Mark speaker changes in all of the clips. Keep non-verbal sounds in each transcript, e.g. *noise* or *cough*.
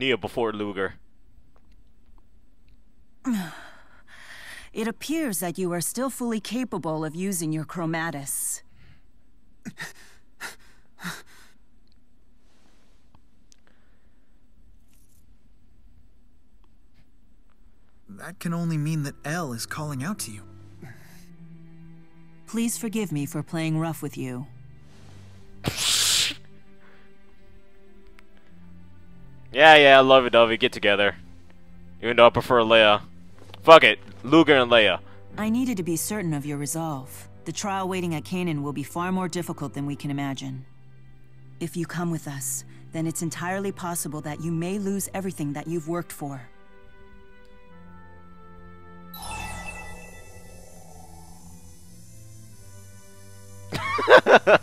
Speaker 1: Nia before Ludger.
Speaker 2: It appears that you are still fully capable of using your chromatus.
Speaker 3: That can only mean that Elle is calling out to you.
Speaker 2: Please forgive me for playing rough with you.
Speaker 1: Yeah, yeah, lovey dovey, get together. Even though I prefer Leia. Fuck it, Ludger and Leia.
Speaker 2: I needed to be certain of your resolve. The trial waiting at Canaan will be far more difficult than we can imagine. If you come with us, then it's entirely possible that you may lose everything that you've worked for.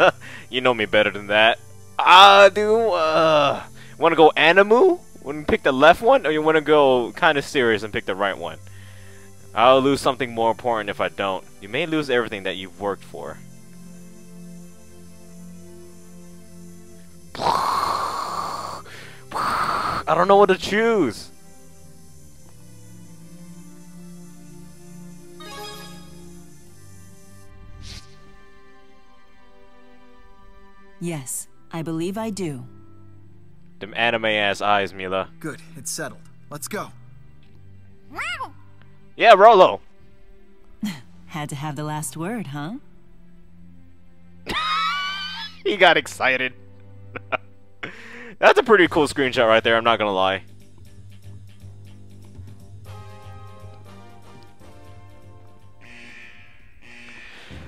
Speaker 2: *laughs*
Speaker 1: you know me better than that. Ah, dude. Uh, want to go Animu? Want to pick the left one, or you want to go kind of serious and pick the right one? I'll lose something more important if I don't. You may lose everything that you've worked for. *sighs* I don't know what to choose.
Speaker 2: Yes, I believe I do.
Speaker 1: Them anime ass eyes, Milla.
Speaker 3: Good, it's settled. Let's go.
Speaker 1: Yeah, Rollo. *laughs*
Speaker 2: Had to have the last word, huh? *laughs*
Speaker 1: he got excited. *laughs* That's a pretty cool screenshot right there, I'm not gonna lie.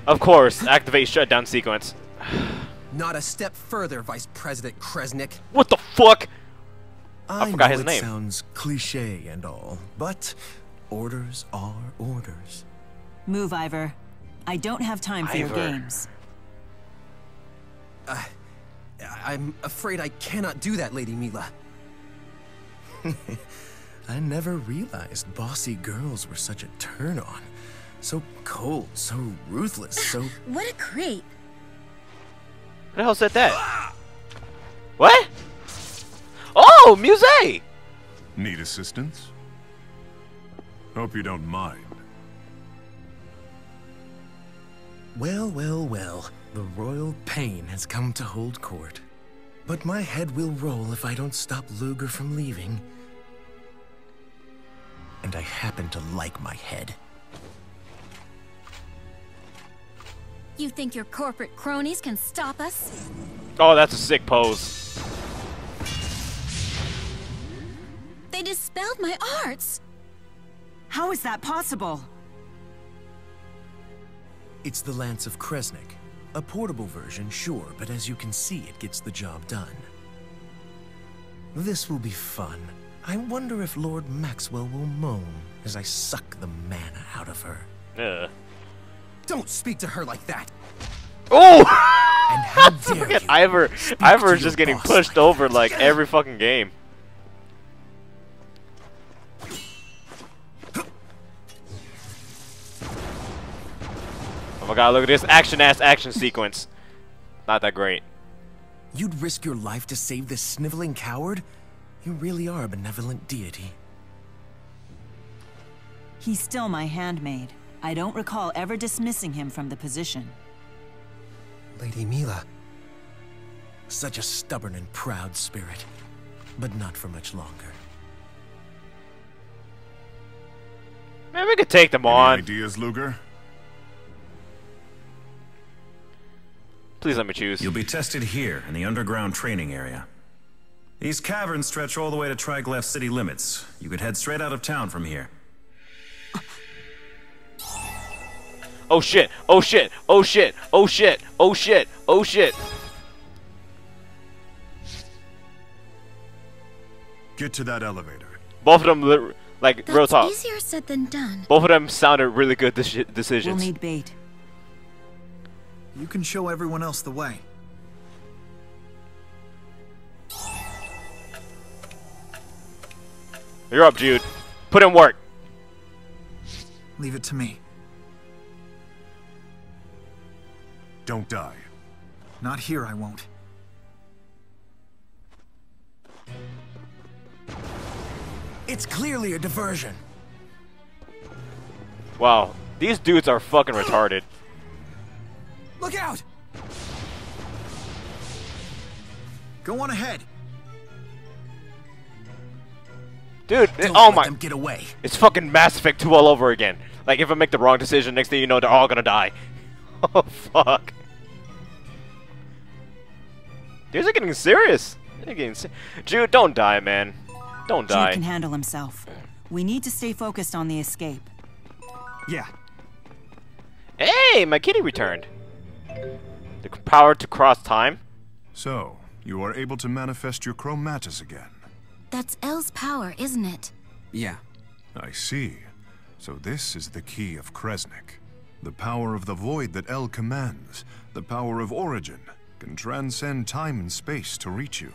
Speaker 1: Of course, activate shutdown sequence. *sighs* *sighs* *sighs*
Speaker 4: Not a step further, Vice President Kresnik.
Speaker 1: What the fuck?
Speaker 5: I,
Speaker 1: I forgot
Speaker 5: know
Speaker 1: his
Speaker 5: it
Speaker 1: name.
Speaker 5: sounds cliche and all, but orders are orders.
Speaker 2: Move, Ivor. I don't have time for your games.
Speaker 4: I- I'm afraid I cannot do that, Lady Milla. *laughs*
Speaker 5: I never realized bossy girls were such a turn on. So cold, so ruthless, so. *laughs*
Speaker 6: What a creep.
Speaker 1: Who the hell said that? What? Oh, Muse!
Speaker 7: Need assistance? Hope you don't mind.
Speaker 5: Well, well, well. The royal pain has come to hold court. But my head will roll if I don't stop Ludger from leaving. And I happen to like my head.
Speaker 6: You think your corporate cronies can stop us?
Speaker 1: Oh, that's a sick pose.
Speaker 6: They dispelled my arts.
Speaker 2: How is that possible?
Speaker 5: It's the Lance of Kresnik. A portable version, sure, but as you can see, it gets the job done. This will be fun. I wonder if Lord Maxwell will moan as I suck the mana out of her.
Speaker 1: Ugh.
Speaker 4: Don't speak to her like that.
Speaker 1: Oh!
Speaker 5: And how *laughs* dare
Speaker 1: Look at
Speaker 5: you?
Speaker 1: Ivor.
Speaker 5: speak
Speaker 1: Ivor is just getting pushed
Speaker 5: like
Speaker 1: over
Speaker 5: that.
Speaker 1: like every fucking game. Oh my god, look at this action ass action *laughs* sequence. Not that great.
Speaker 5: You'd risk your life to save this sniveling coward? You really are a benevolent deity.
Speaker 2: He's still my handmaid. I don't recall ever dismissing him from the position.
Speaker 4: Lady Milla.
Speaker 5: Such a stubborn and proud spirit. But not for much longer.
Speaker 1: Man, we could take them
Speaker 7: Any
Speaker 1: on.
Speaker 7: ideas, Ludger?
Speaker 1: Please let me choose.
Speaker 8: You'll be tested here in the underground training area. These caverns stretch all the way to Trigleph city limits. You could head straight out of town from here.
Speaker 1: Oh shit! Oh shit! Oh shit! Oh shit! Oh shit! Oh shit!
Speaker 7: Get to that elevator.
Speaker 1: Both of them, li- like, real talk.
Speaker 6: easier said than done.
Speaker 1: Both of them sounded really good deci-
Speaker 2: We'll need bait.
Speaker 3: You can show everyone else the way.
Speaker 1: You're up, Jude. Put in work.
Speaker 3: Leave it to me.
Speaker 7: Don't die.
Speaker 3: Not here, I won't.
Speaker 5: It's clearly a diversion.
Speaker 1: Wow, these dudes are fucking retarded.
Speaker 4: Look out!
Speaker 3: Go on ahead.
Speaker 1: Dude,
Speaker 5: Don't
Speaker 1: oh
Speaker 5: let
Speaker 1: my,
Speaker 5: them get away.
Speaker 1: it's fucking Mass Effect 2 all over again. Like, if I make the wrong decision, next thing you know, they're all gonna die. *laughs* Oh, fuck. These are getting serious. They're getting se Jude, don't die, man. Don't
Speaker 2: Jude
Speaker 1: die.
Speaker 2: can handle himself. We need to stay focused on the escape.
Speaker 4: Yeah.
Speaker 1: Hey, my kitty returned. The power to cross time.
Speaker 7: So, you are able to manifest your chromatus again.
Speaker 6: That's Elle's power, isn't it?
Speaker 4: Yeah.
Speaker 7: I see. So this is the key of Kresnik. The power of the void that Elle commands, the power of origin, can transcend time and space to reach you.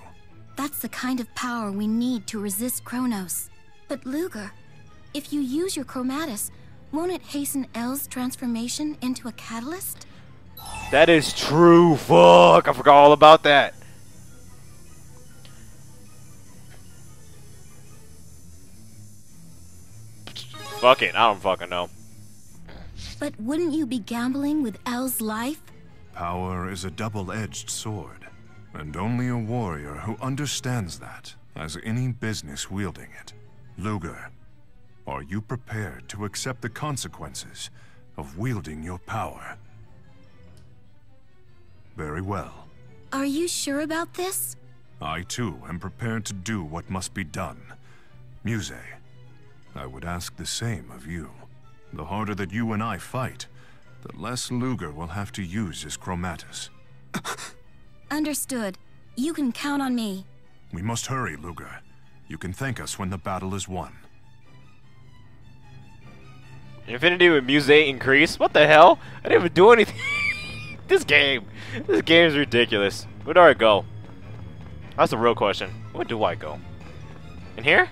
Speaker 6: That's the kind of power we need to resist Chronos. But Ludger, if you use your chromatus, won't it hasten Elle's transformation into a catalyst?
Speaker 1: That is true. Fuck, I forgot all about that. Fuck it, I don't fucking know.
Speaker 6: But wouldn't you be gambling with Elle's life?
Speaker 7: Power is a double-edged sword, and only a warrior who understands that has any business wielding it. Ludger, are you prepared to accept the consequences of wielding your power? Very well.
Speaker 6: Are you sure about this?
Speaker 7: I too am prepared to do what must be done. Muse, I would ask the same of you. The harder that you and I fight, the less Ludger will have to use his chromatus. *laughs*
Speaker 6: Understood. You can count on me.
Speaker 7: We must hurry, Ludger. You can thank us when the battle is won.
Speaker 1: Infinity with Muse increase? What the hell? I didn't even do anything. *laughs* this game. This game is ridiculous. Where do I go? That's the real question. Where do I go? In here?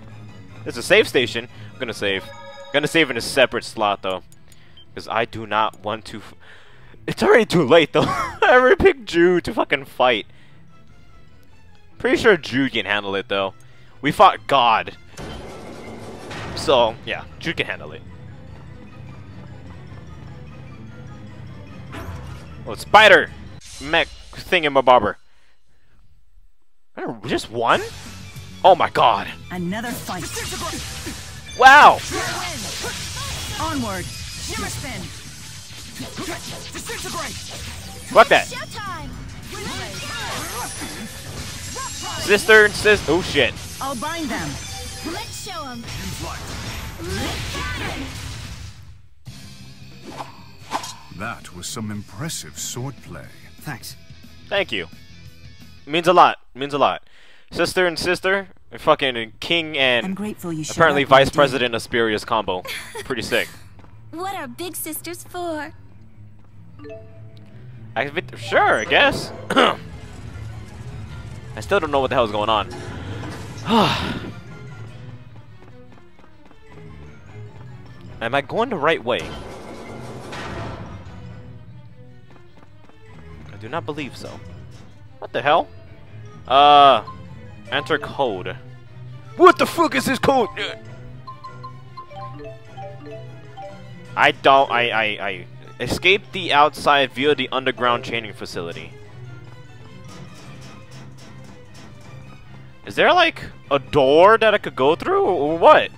Speaker 1: There's a save station. I'm gonna save. I'm gonna save in a separate slot though. Because I do not want to. F it's already too late though. *laughs* I already picked Jude to fucking fight. Pretty sure Jude can handle it though. We fought God. So, yeah, Jude can handle it. Oh, spider! Mech thingamabobber. Just one? Oh my god.
Speaker 2: Another fight.
Speaker 1: Wow!
Speaker 2: Onward. Shimmer spin.
Speaker 1: Fuck that. Sister and sis. Oh shit.
Speaker 2: I'll bind them.
Speaker 6: Let's show them.
Speaker 7: That was some impressive swordplay.
Speaker 4: Thanks.
Speaker 1: Thank you. Means a lot. Means a lot. Sister and sister. and Fucking king
Speaker 2: I'm
Speaker 1: and
Speaker 2: grateful you
Speaker 1: apparently
Speaker 2: up when you
Speaker 1: vice president of Spurious combo. Pretty sick. *laughs*
Speaker 6: What are big sisters for?
Speaker 1: Activate. Sure, I guess. *clears throat* I still don't know what the hell's going on. *sighs* Am I going the right way? I do not believe so. What the hell? Uh, enter code. What the fuck is this code? I don't. I. I. I escape the outside via the underground chaining facility. Is there like a door that I could go through, or what?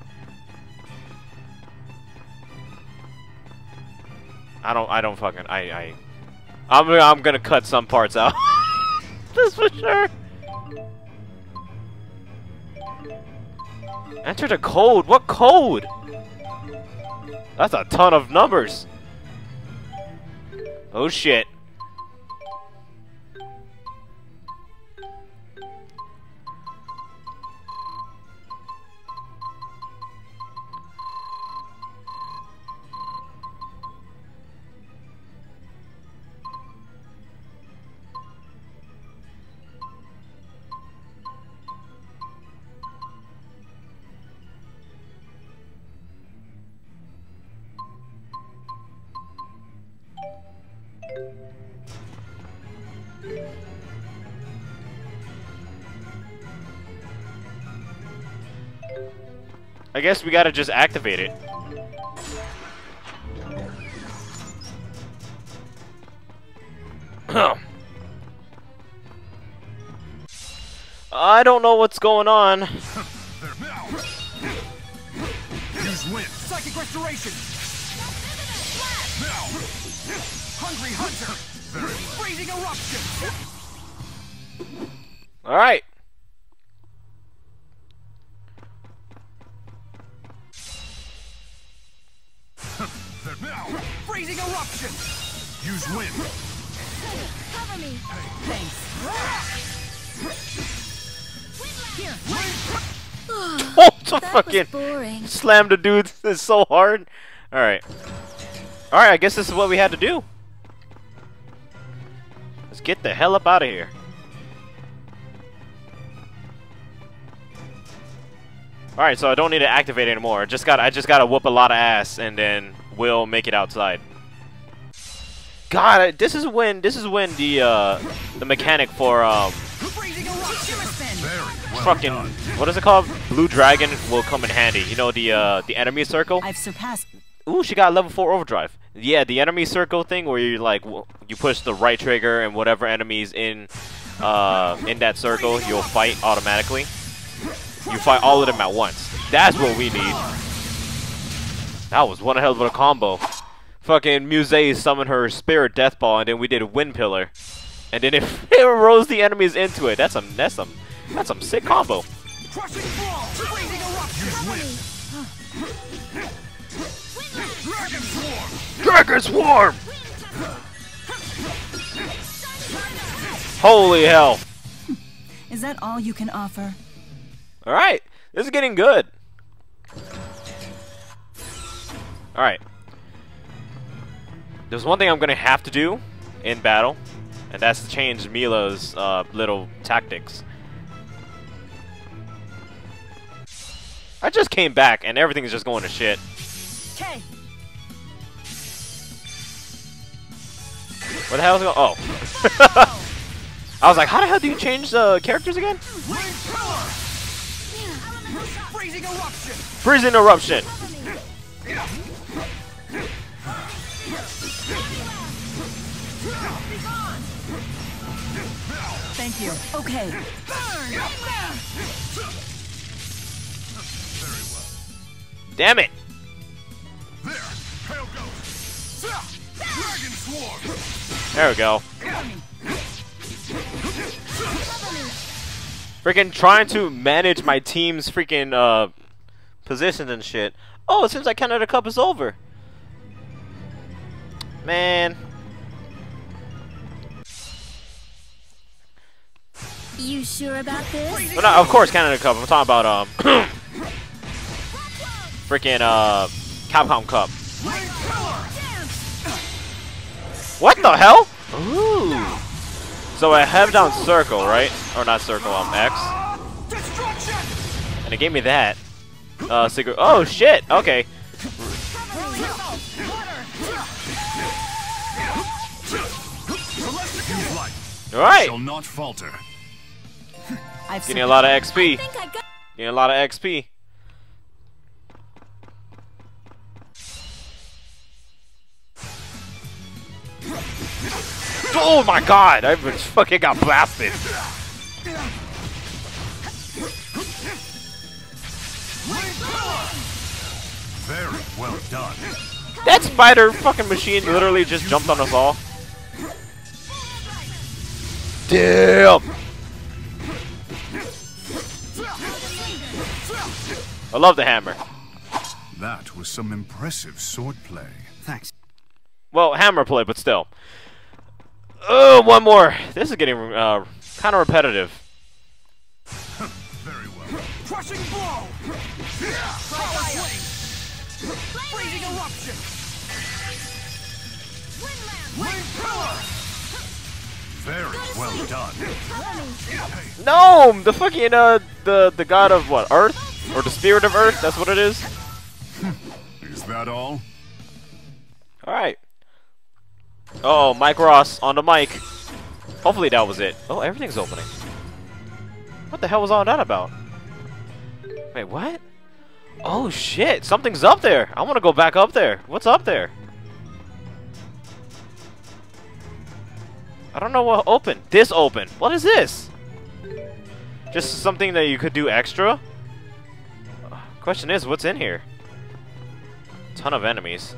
Speaker 1: I don't. I don't fucking. I. I. I'm. I'm gonna cut some parts out. *laughs* That's for sure. Enter the code. What code? That's a ton of numbers. Oh shit. I guess we gotta just activate it. *clears throat* I don't know what's going on.
Speaker 7: Use wind.
Speaker 4: Psychic restoration!
Speaker 7: Now.
Speaker 4: Hungry hunter! Freezing eruption!
Speaker 1: Alright.
Speaker 7: Now.
Speaker 4: Now freezing eruption!
Speaker 7: Use wind.
Speaker 6: Cover me. Thanks. *laughs*
Speaker 1: Oh, so
Speaker 6: That
Speaker 1: fucking
Speaker 6: was boring.
Speaker 1: slammed the dude It's *laughs* so hard. Alright. Alright, I guess this is what we had to do. Let's get the hell up out of here. Alright, so I don't need to activate anymore. I just got I just gotta whoop a lot of ass and then we'll make it outside. God, I- this is when this is when the uh the mechanic for um
Speaker 4: Freezing eruption!
Speaker 7: Very well
Speaker 1: fucking what is it called? Blue Dragon will come in handy. You know the uh the enemy circle?
Speaker 2: I've surpassed.
Speaker 1: Ooh, she got level 4 overdrive. Yeah, the enemy circle thing where you like you push the right trigger and whatever enemies in uh in that circle, you'll fight automatically. You fight all of them at once. That's what we need. That was one hell of a combo. Fucking Muse summoned her spirit death ball and then we did a wind pillar. And then *laughs* it, it rose the enemies into it. That's some that's some that's some sick combo.
Speaker 4: Crushing brawl! Freezing eruption!
Speaker 7: Dragon Swarm.
Speaker 1: Dragon Swarm! Holy hell.
Speaker 2: Is that all you can offer?
Speaker 1: Alright, this is getting good. Alright. There's one thing I'm gonna have to do in battle, and that's to change Milla's uh, little tactics. I just came back and everything's just going to shit.
Speaker 2: Okay.
Speaker 1: What the hell's going Oh. *laughs* I was like, how the hell do you change the characters again?
Speaker 4: Freezing eruption!
Speaker 1: Freezing Eruption!
Speaker 2: Thank you. Okay.
Speaker 1: Damn it!
Speaker 7: There. Ghost. Dragon Swarm.
Speaker 1: There we go. Freaking trying to manage my team's freaking uh positions and shit. Oh, it seems like Canada Cup is over. Man.
Speaker 6: You sure about this?
Speaker 1: Well, no, of course Canada Cup. I'm talking about um *coughs* freaking uh Capcom Cup. What the hell? Ooh. So I have down circle, right? Or not circle, um X. And it gave me that. Uh, secret. Oh shit. Okay. All right.
Speaker 7: Shall not falter. *laughs*
Speaker 2: I've
Speaker 1: Getting a lot of XP.
Speaker 6: think I.
Speaker 1: Getting a lot of XP. Oh my god! I just fucking got blasted.
Speaker 7: Very well done.
Speaker 1: That spider fucking machine literally just jumped on us all. Damn! I love the hammer.
Speaker 7: That was some impressive swordplay.
Speaker 3: Thanks.
Speaker 1: Well, hammer play, but still. Oh, one more. This is getting uh, kind of repetitive.
Speaker 7: Very well.
Speaker 4: Crushing blow! Power swing! Freezing eruption! Wind pillar!
Speaker 7: Very well done.
Speaker 1: No, the fucking uh, the the god of what? Earth or the spirit of Earth? That's what it is.
Speaker 7: Is that all?
Speaker 1: All right. Oh, Mike Ross on the mic. Hopefully that was it. Oh, everything's opening. What the hell was all that about? Wait, what? Oh shit, something's up there. I want to go back up there. What's up there? I don't know what open. This open. What is this? Just something that you could do extra? Question is, what's in here? Ton of enemies.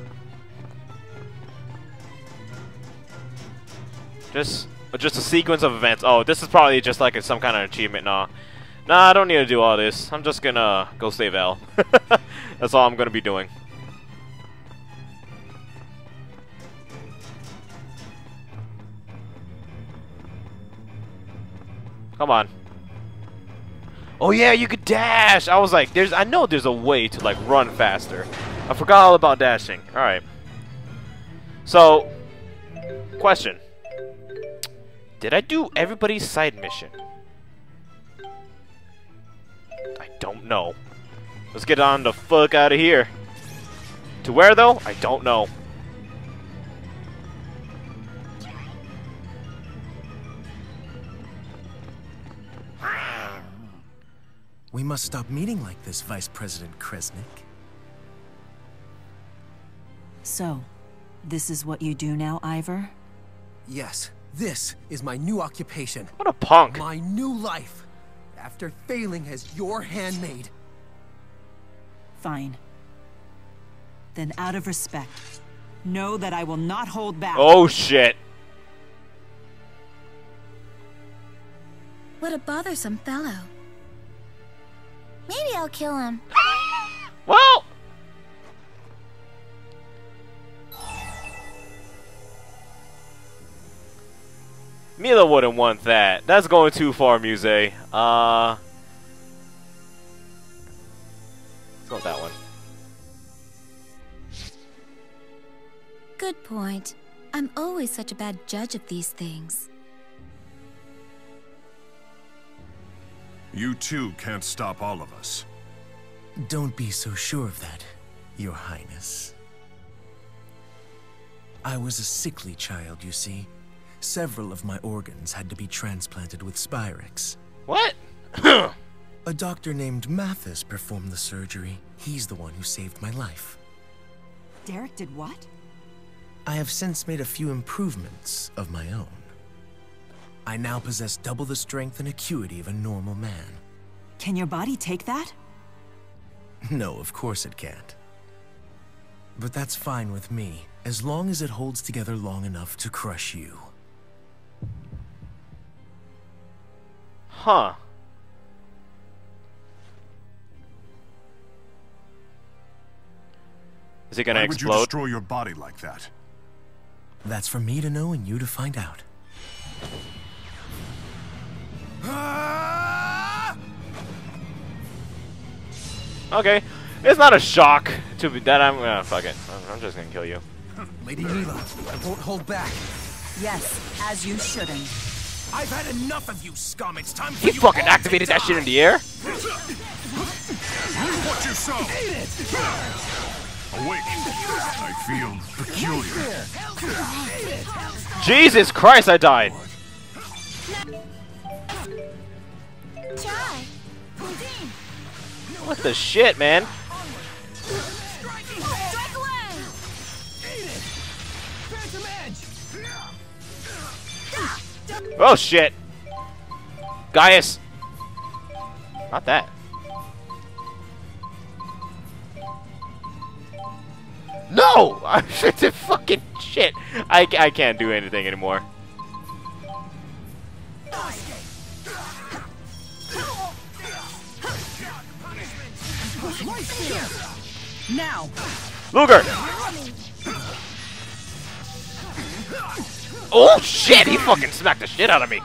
Speaker 1: Just, just a sequence of events. Oh, this is probably just like some kind of achievement. Nah, nah, I don't need to do all this. I'm just gonna go save Elle. *laughs* That's all I'm gonna be doing. Come on. Oh yeah, you could dash. I was like, there's. I know there's a way to like run faster. I forgot all about dashing. All right. So, question. Did I do everybody's side mission? I don't know. Let's get on the fuck out of here. To where though? I don't know.
Speaker 5: We must stop meeting like this, Vice President Kresnik.
Speaker 2: So, this is what you do now, Ivor?
Speaker 4: Yes, this is my new occupation.
Speaker 1: What a punk.
Speaker 4: My new life. After failing as your handmaid.
Speaker 2: Fine. Then out of respect, know that I will not hold back.
Speaker 1: Oh shit.
Speaker 6: What a bothersome fellow. Maybe I'll kill him.
Speaker 1: Well. Milla wouldn't want that. That's going too far, Muse. Uh. Let's go with that one.
Speaker 6: Good point. I'm always such a bad judge of these things.
Speaker 7: You too can't stop all of us.
Speaker 5: Don't be so sure of that, Your Highness. I was a sickly child, you see. Several of my organs had to be transplanted with Spyrix.
Speaker 1: What? *clears throat*
Speaker 5: A doctor named Mathis performed the surgery. He's the one who saved my life.
Speaker 2: Derek did what?
Speaker 5: I have since made a few improvements of my own. I now possess double the strength and acuity of a normal man.
Speaker 2: Can your body take that?
Speaker 5: No, of course it can't. But that's fine with me, as long as it holds together long enough to crush you.
Speaker 1: Huh. Is it gonna
Speaker 7: Why would you destroy your body like that?
Speaker 5: That's for me to know and you to find out.
Speaker 1: Okay. It's not a shock to be that I'm. Uh, fuck it. I'm, I'm just gonna kill you.
Speaker 4: Lady Milla, I won't hold back.
Speaker 2: Yes, as you shouldn't.
Speaker 4: I've had enough of you, scum. It's time for
Speaker 1: He
Speaker 4: you
Speaker 1: fucking activated
Speaker 4: to
Speaker 1: that shit in the air.
Speaker 7: What you sow! Awake. I feel peculiar.
Speaker 1: Jesus Christ! I died. What the shit, man? Oh shit! Gaius! Not that. No! *laughs* it's a fucking shit. I, I can't do anything anymore.
Speaker 2: Now!
Speaker 1: Ludger! Oh shit! He fucking smacked the shit out of me.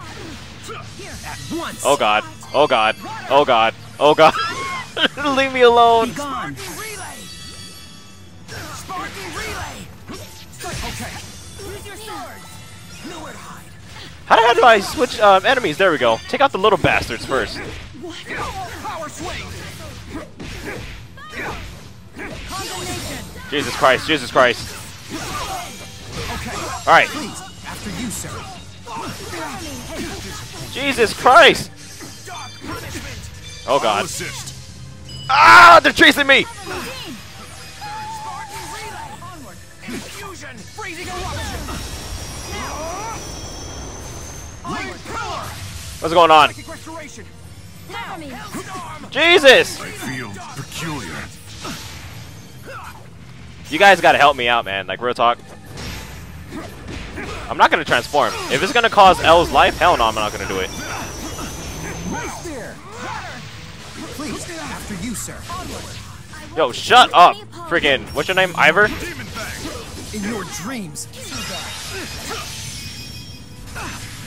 Speaker 1: Oh god. Oh god. Oh god. Oh god. *laughs* Leave me alone.
Speaker 2: Gone!
Speaker 4: Relay. Sparky relay. Okay. Use your sword. Nowhere to hide.
Speaker 1: How the hell do I switch um, enemies? There we go. Take out the little bastards first.
Speaker 4: Power swing.
Speaker 1: Jesus Christ. Jesus Christ.
Speaker 4: Okay.
Speaker 1: Alright.
Speaker 4: After you, sir.
Speaker 1: Jesus Christ. Oh god. Ah, they're chasing me!
Speaker 4: Spartan relay! Onward! Infusion! Freezing eruption! Onward! Power!
Speaker 1: What's going on?
Speaker 4: Psychic restoration!
Speaker 6: Cover
Speaker 1: Jesus! You guys gotta help me out, man. Like, real talk. I'm not gonna transform. If it's gonna cause Elle's life, hell no, I'm not gonna do it.
Speaker 4: Nice spear! Please, after you, sir.
Speaker 1: Yo, shut up! Freaking, what's your name? Ivor?
Speaker 4: In your dreams!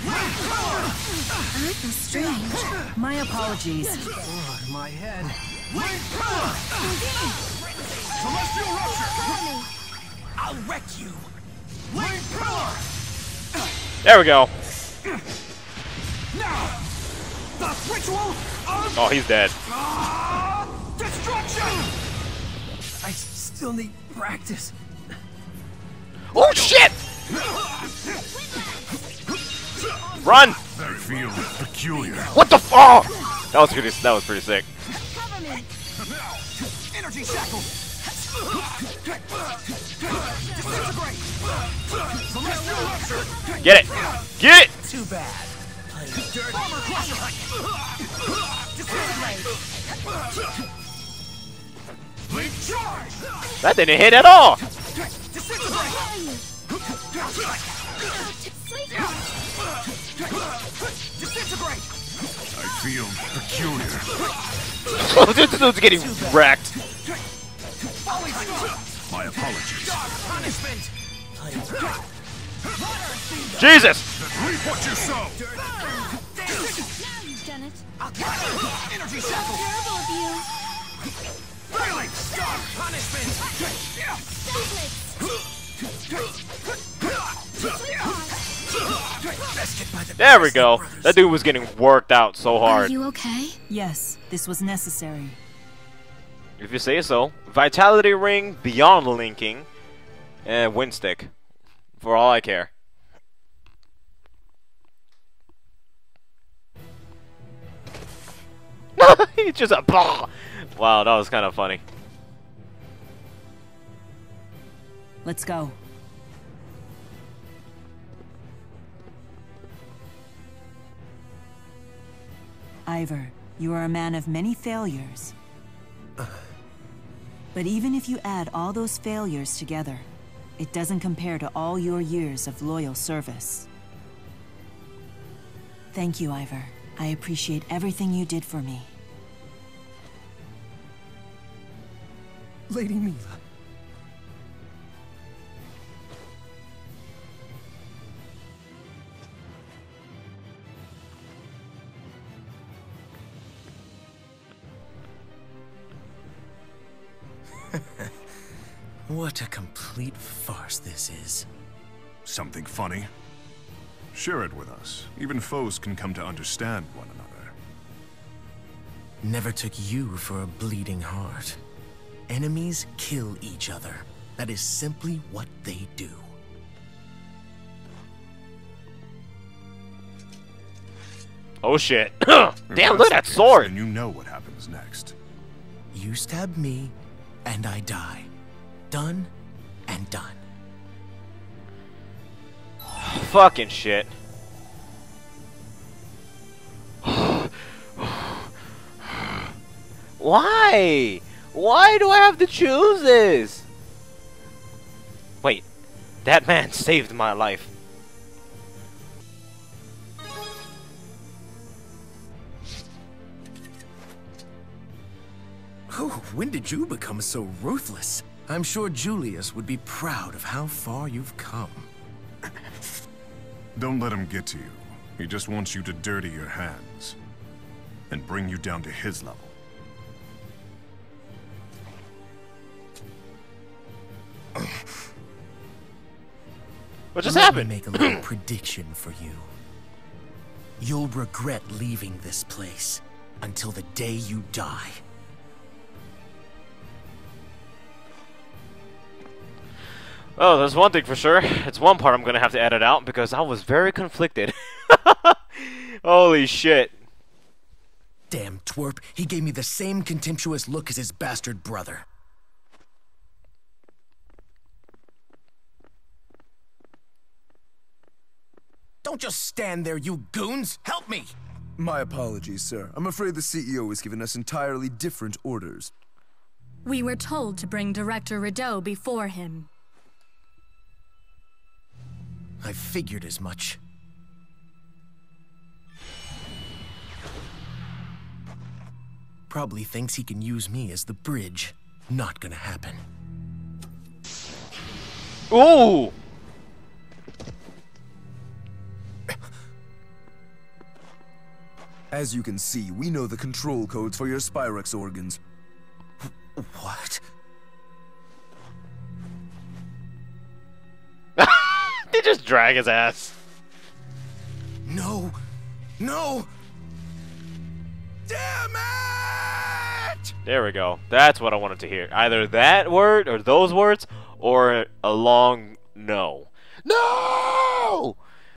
Speaker 6: I feel strange.
Speaker 2: My apologies.
Speaker 4: My head.
Speaker 7: Celestial Rupture!
Speaker 4: I'll wreck you! Lane pillar!
Speaker 1: There we go.
Speaker 4: Now! The ritual of
Speaker 1: Oh, he's dead.
Speaker 4: uh, destruction! I s- still need practice.
Speaker 1: Oh, shit! Run!
Speaker 7: I feel peculiar.
Speaker 1: What the f- oh! That was pretty, that was pretty sick.
Speaker 6: Cover me.
Speaker 4: Energy shackle! Disintegrate! Celestial rupture!
Speaker 1: Get it! Get it!
Speaker 4: Too bad. Armor crusher! Disintegrate! Leap charge!
Speaker 1: That didn't hit at all!
Speaker 4: Disintegrate! Disintegrate!
Speaker 7: I feel peculiar.
Speaker 1: Oh, this *laughs* dude's getting wrecked.
Speaker 4: Star!
Speaker 7: My apologies.
Speaker 4: Dark punishment!
Speaker 1: Jesus!
Speaker 7: You sow!
Speaker 6: You've done it.
Speaker 4: Energy shackle!
Speaker 6: Terrible of you.
Speaker 4: Punishment!
Speaker 1: There we go. That dude was getting worked out so hard.
Speaker 6: Are you okay?
Speaker 2: Yes, this was necessary.
Speaker 1: If you say so. Vitality Ring, Beyond Linking, and Wind Stick. For all I care. *laughs* He's just a bah! Uh, *laughs* wow, that was kind of funny.
Speaker 2: Let's go. Ivor, you are a man of many failures. *laughs* But even if you add all those failures together, it doesn't compare to all your years of loyal service. Thank you, Ivor. I appreciate everything you did for me.
Speaker 4: Lady Milla.
Speaker 5: What a complete farce this is.
Speaker 7: Something funny? Share it with us. Even foes can come to understand one another.
Speaker 5: Never took you for a bleeding heart. Enemies kill each other. That is simply what they do.
Speaker 1: Oh shit. *coughs*
Speaker 7: If
Speaker 1: Damn, look at that sword!
Speaker 7: And you know what happens next.
Speaker 5: You stab me, and I die. Done and done.
Speaker 1: Fucking shit. Why? Why do I have to choose this? Wait, that man *laughs* saved my life.
Speaker 5: Oh, when did you become so ruthless? I'm sure Julius would be proud of how far you've come.
Speaker 7: Don't let him get to you. He just wants you to dirty your hands. And bring you down to his level. *coughs*
Speaker 1: What just
Speaker 5: Let me make a little *coughs* prediction for you. You'll regret leaving this place until the day you die.
Speaker 1: Oh, there's one thing for sure. It's one part I'm gonna have to edit out because I was very conflicted. *laughs* Holy shit.
Speaker 5: Damn twerp, he gave me the same contemptuous look as his bastard brother. Don't just stand there, you goons! Help me!
Speaker 9: My apologies, sir. I'm afraid the CEO has given us entirely different orders.
Speaker 10: We were told to bring Director Rideaux before him.
Speaker 5: I figured as much. Probably thinks he can use me as the bridge. Not gonna happen.
Speaker 1: Ooh!
Speaker 9: As you can see, we know the control codes for your Spyrix organs.
Speaker 5: What?
Speaker 1: They just drag his ass.
Speaker 5: No! No! Damn it!
Speaker 1: There we go. That's what I wanted to hear. Either that word or those words or a long no. No!